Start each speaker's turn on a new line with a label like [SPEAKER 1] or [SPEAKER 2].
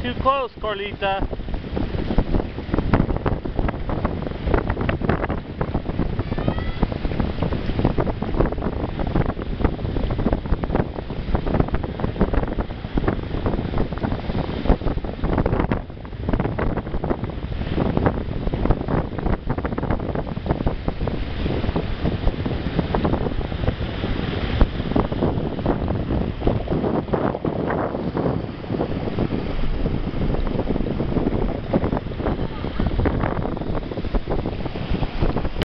[SPEAKER 1] too close, Carlita.